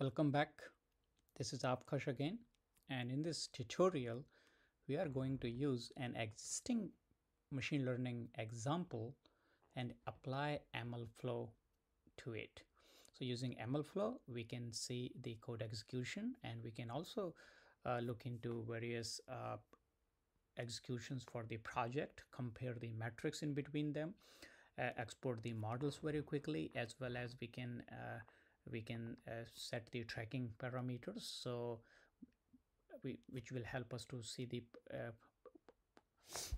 Welcome back. This is Avkash again. And in this tutorial, we are going to use an existing machine learning example and apply MLflow to it. So using MLflow, we can see the code execution and we can also uh, look into various uh, executions for the project, compare the metrics in between them, uh, export the models very quickly, as well as we can uh, we can uh, set the tracking parameters so we, which will help us to see the uh,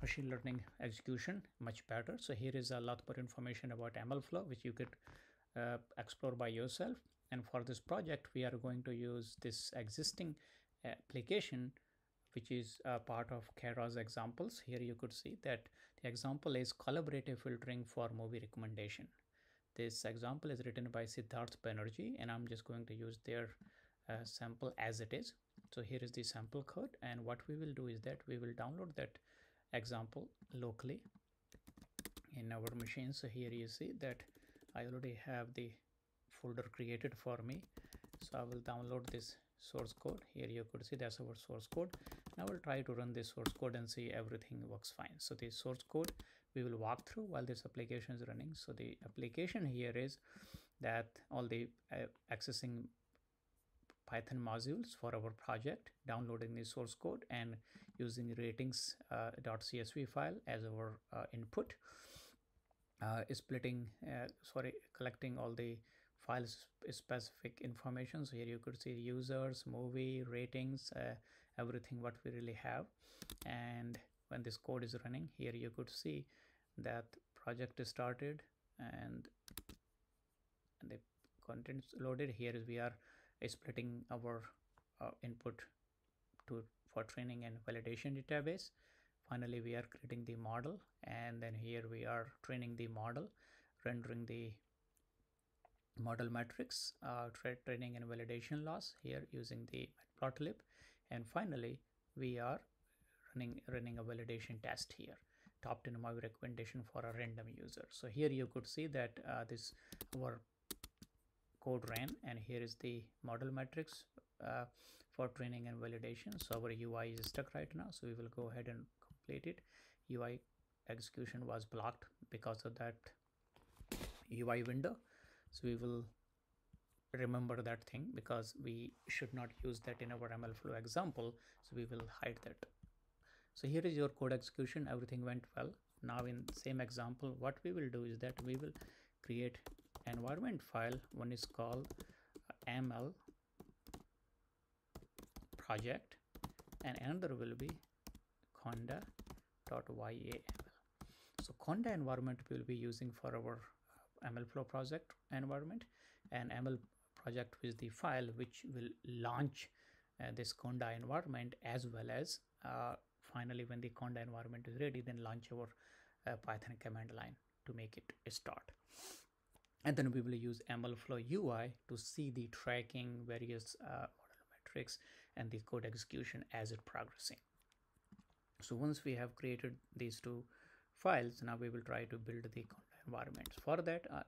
machine learning execution much better. So here is a lot more information about MLflow which you could uh, explore by yourself. And for this project we are going to use this existing application which is a part of Keras examples. Here you could see that the example is collaborative filtering for movie recommendation this example is written by Siddharth Banerjee and I'm just going to use their uh, sample as it is. So here is the sample code and what we will do is that we will download that example locally in our machine. So here you see that I already have the folder created for me. So I will download this source code. Here you could see that's our source code. Now we'll try to run this source code and see everything works fine. So the source code we will walk through while this application is running. So the application here is that all the uh, accessing Python modules for our project, downloading the source code and using ratings.csv uh, file as our uh, input, uh, splitting, uh, sorry, collecting all the files specific information. So here you could see users, movie, ratings, uh, everything what we really have. And when this code is running here, you could see that project is started and, the contents loaded. Here is we are splitting our uh, input to for training and validation database. Finally we are creating the model and then here we are training the model rendering the model metrics uh, training and validation loss here using the matplotlib. And finally we are running running a validation test here top 10 movie recommendation for a random user. So here you could see that uh, this our code ran and here is the model metrics uh, for training and validation. So our UI is stuck right now so we will go ahead and complete it. UI execution was blocked because of that UI window. So we will remember that thing because we should not use that in our MLflow example. So we will hide that so here is your code execution. Everything went well. Now in same example what we will do is that we will create environment file. One is called uh, ml project and another will be conda.yaml so conda environment we will be using for our uh, mlflow project environment and ml project is the file which will launch uh, this conda environment as well as uh, finally when the conda environment is ready then launch our uh, python command line to make it start and then we will use MLflow UI to see the tracking various uh, model metrics and the code execution as it progressing. So once we have created these two files, now we will try to build the Conda environments. For that, uh,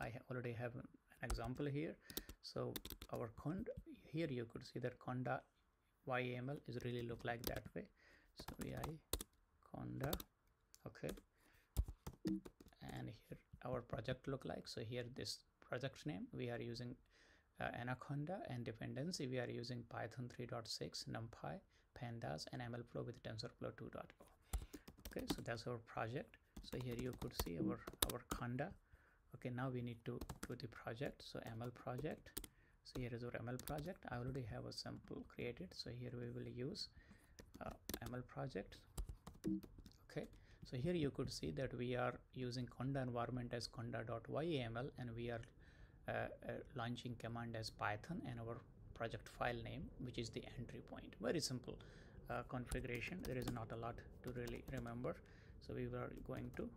I already have an example here. So our Conda, here you could see that Conda YAML is really look like that way. So vi Conda, okay. And here our project look like. So here this project name we are using uh, anaconda and dependency we are using python 3.6 numpy pandas and mlflow with tensorflow 2.0 okay so that's our project. So here you could see our our conda. Okay now we need to do the project. So ml project. So here is our ml project. I already have a sample created. So here we will use uh, ml project okay so here you could see that we are using conda environment as conda.yml and we are uh, uh, launching command as python and our project file name which is the entry point. Very simple uh, configuration. There is not a lot to really remember. So we were going to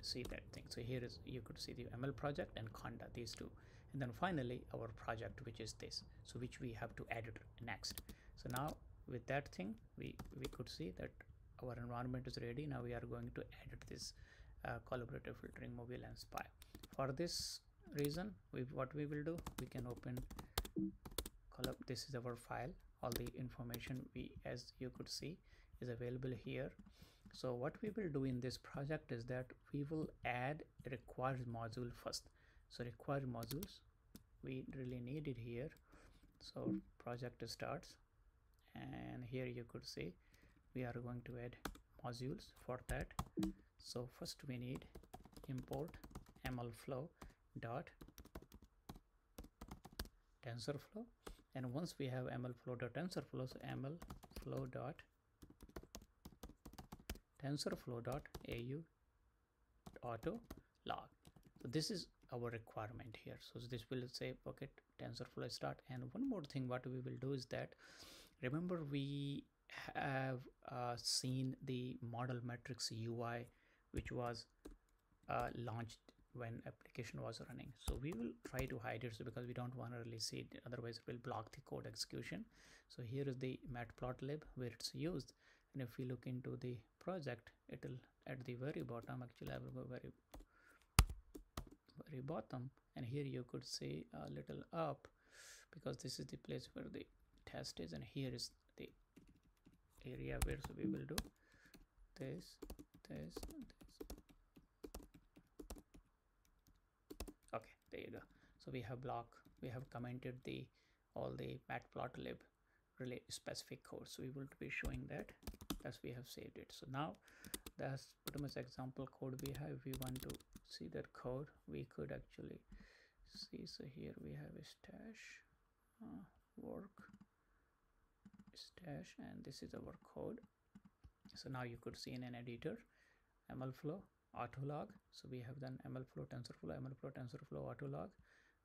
see that thing. So here is you could see the ml project and conda these two. And then finally our project which is this so which we have to edit next. So now with that thing we we could see that our environment is ready. Now we are going to edit this uh, collaborative filtering movielens py for this reason we what we will do we can open this is our file. All the information we as you could see is available here. So what we will do in this project is that we will add required module first. So required modules we really need it here. So project starts and here you could say we are going to add modules for that. So first we need import mlflow dot tensorflow. And once we have mlflow dot tensorflow so mlflow dot tensorflow dot au auto log. So this is our requirement here. So this will say okay tensorflow start and one more thing what we will do is that remember we have uh, seen the model metrics ui which was uh, launched when application was running. So we will try to hide it because we don't want to really see it. Otherwise it will block the code execution. So here is the matplotlib where it's used. And if we look into the project it'll at the very bottom actually i will go very very bottom. And here you could see a little up because this is the place where the test is and here is the area where so we will do this this this. Okay there you go. So we have block we have commented the all the matplotlib really specific code. So we will be showing that as we have saved it. So now that's pretty much example code we have. If we want to see that code we could actually see. So here we have a stash uh, work stash and this is our code. So now you could see in an editor mlflow autolog. So we have done mlflow tensorflow mlflow tensorflow autolog.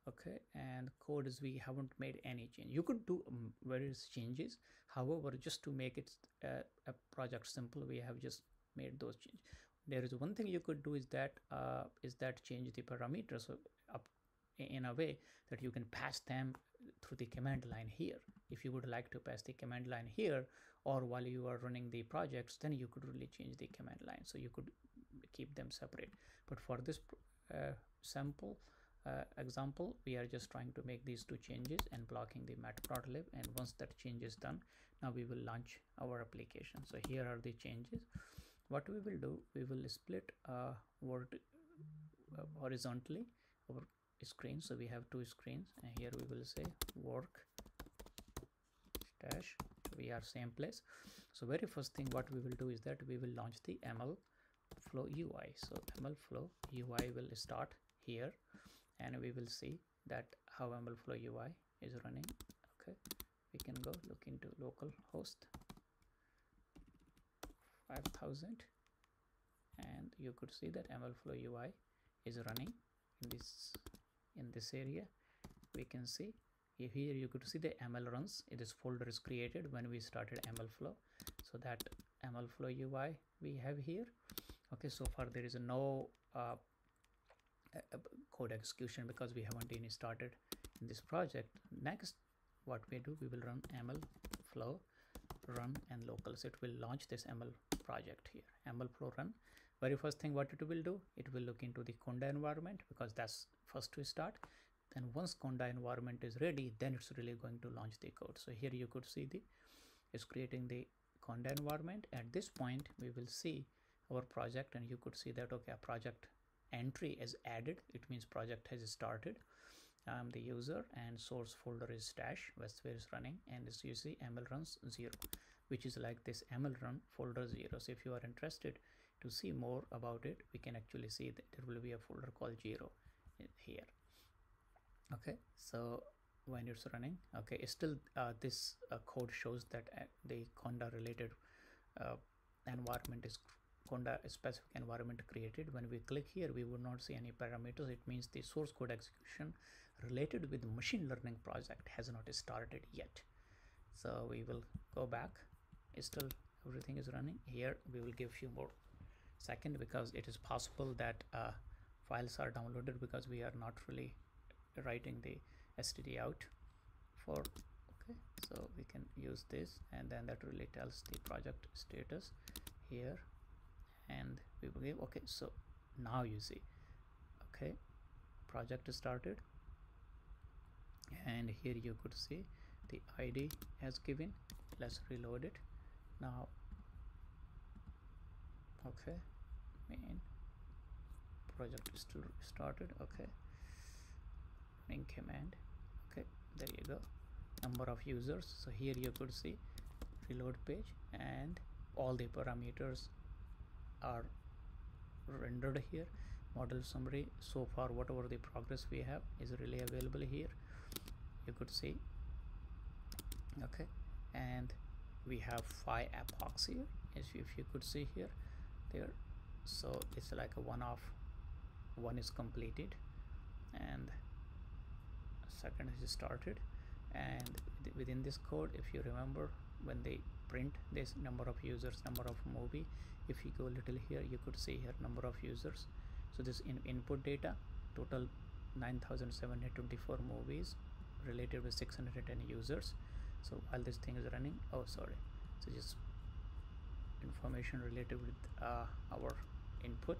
Okay and code is we haven't made any change. You could do um, various changes. However just to make it uh, a project simple we have just made those changes there is one thing you could do is that uh, is that change the parameters up in a way that you can pass them through the command line here if you would like to pass the command line here or while you are running the projects then you could really change the command line. So you could keep them separate. But for this uh, sample uh, example we are just trying to make these two changes and blocking the matplotlib. And once that change is done now we will launch our application. So here are the changes. What we will do we will split uh, word uh, horizontally our screen so we have two screens and here we will say work dash we are same place. So very first thing what we will do is that we will launch the ml flow ui so ml flow ui will start here and we will see that how ml flow ui is running. Okay we can go look into local host. 5000 and you could see that ml flow ui is running in this in this area. We can see here you could see the ml runs. This folder is created when we started ml flow. So that ml flow ui we have here. Okay so far there is no uh, code execution because we haven't even started in this project. Next what we do we will run ml flow run and local so it will launch this ml project here. Ml flow run. Very first thing what it will do it will look into the conda environment because that's first to start then once conda environment is ready then it's really going to launch the code. So here you could see the is creating the conda environment. At this point we will see our project and you could see that okay project entry is added. It means project has started. Um, the user and source folder is stash where is running and as you see ml runs zero which is like this ml run folder zero. So if you are interested to see more about it we can actually see that there will be a folder called zero here okay so when it's running okay still uh, this uh, code shows that uh, the conda related uh, environment is conda specific environment created. When we click here we will not see any parameters. It means the source code execution related with machine learning project has not started yet. So we will go back. Still everything is running. Here we will give few more second because it is possible that uh, files are downloaded because we are not really writing the std out for okay so we can use this and then that really tells the project status here and we will give okay so now you see okay project started and here you could see the id has given let's reload it. Now okay main project is still started okay main command. Okay there you go. Number of users. So here you could see reload page and all the parameters are rendered here. Model summary so far whatever the progress we have is really available here. You could see. Okay and we have five epochs here as if you could see here there. So it's like a one off one is completed second is started. And within this code if you remember when they print this number of users number of movie if you go little here you could see here number of users. So this in input data total 9724 movies related with 610 users. So while this thing is running oh sorry. So just information related with uh, our input.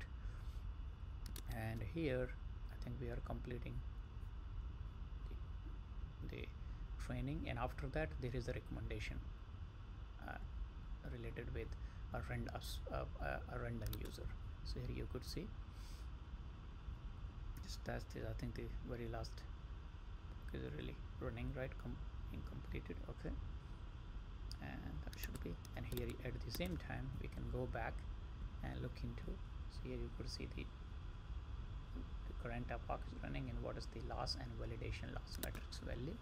And here I think we are completing the, training and after that there is a recommendation uh, related with a, rand a, a, random user. So here you could see. Just that's the I think the very last is really running right? Com completed okay. And that should be and here at the same time we can go back and look into. So here you could see the current epoch is running and what is the loss and validation loss matrix value.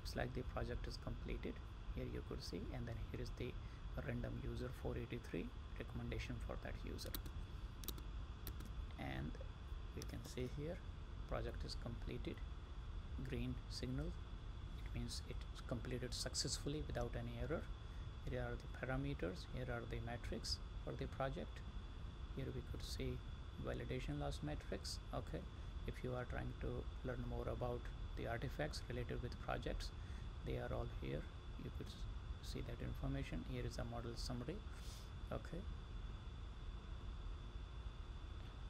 Looks like the project is completed. Here you could see and then here is the random user 483 recommendation for that user. And we can see here project is completed. Green signal it means it's completed successfully without any error. Here are the parameters here are the metrics for the project. Here we could see validation loss matrix okay? If you are trying to learn more about the artifacts related with projects they are all here. You could see that information. Here is a model summary okay?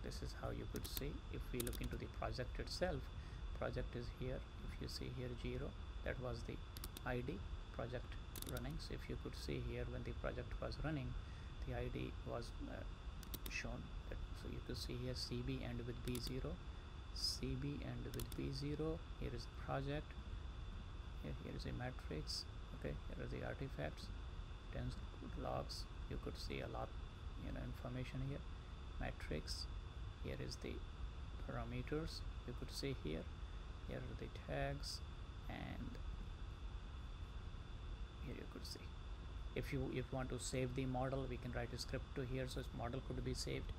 This is how you could see. If we look into the project itself project is here. If you see here 0 that was the id project running. So if you could see here when the project was running the id was uh, shown so you could see here cb and with b0 cb and with b0 here is the project. Here, here is a matrix. Okay here are the artifacts. Tens logs. You could see a lot you know information here. Matrix. Here is the parameters. You could see here. Here are the tags. And here you could see. If you if you want to save the model we can write a script to here. So this model could be saved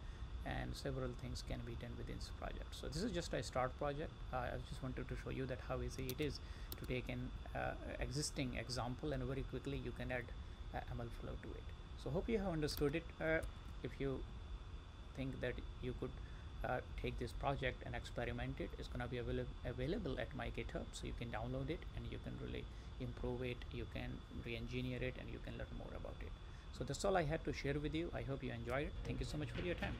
and several things can be done within this project. So this is just a start project. Uh, I just wanted to show you that how easy it is to take an uh, existing example and very quickly you can add uh, ML flow to it. So hope you have understood it. Uh, if you think that you could uh, take this project and experiment it it's going to be avail available at my github so you can download it and you can really improve it you can re-engineer it and you can learn more about it so that's all i had to share with you. I hope you enjoyed it. Thank you so much for your time